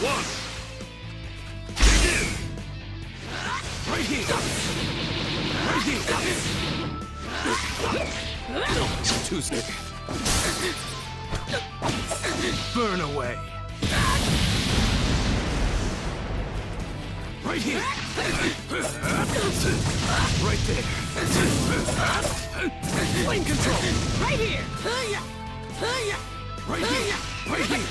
Right here! Right here! Too. Burn away! Right here! Right there! Flame control! Right here! Right here! Right here! Right here.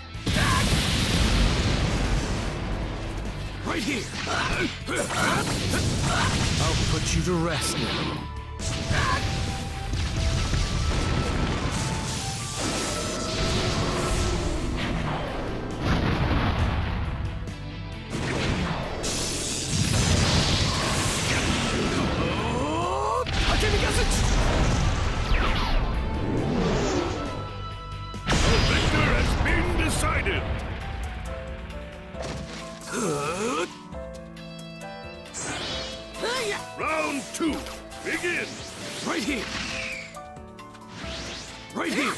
here. I'll put you to rest now. Oh, the begin. Right here. Right here.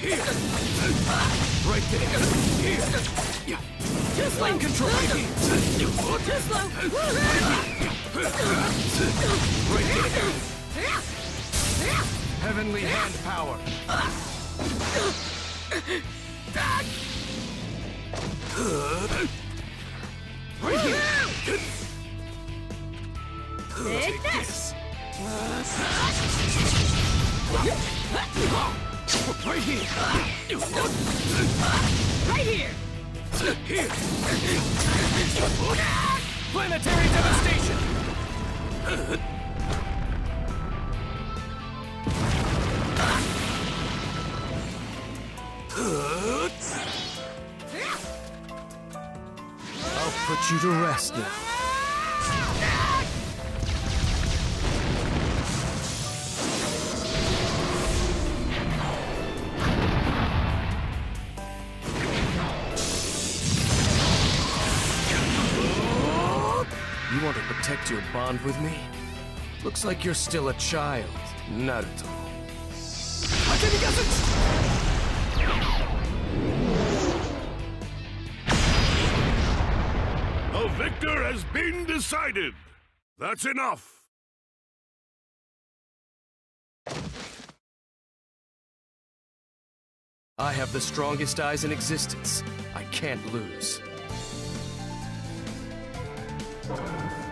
Here. Right there. Here. Yeah. Too slow! Control. Right here. Too slow! Right there. Heavenly hand power. Right Right here. Right here! Here. Planetary devastation. I'll put you to rest now. You want to protect your bond with me? Looks like you're still a child, Naruto. I can guess it! The victor has been decided. That's enough. I have the strongest eyes in existence. I can't lose. Thank you.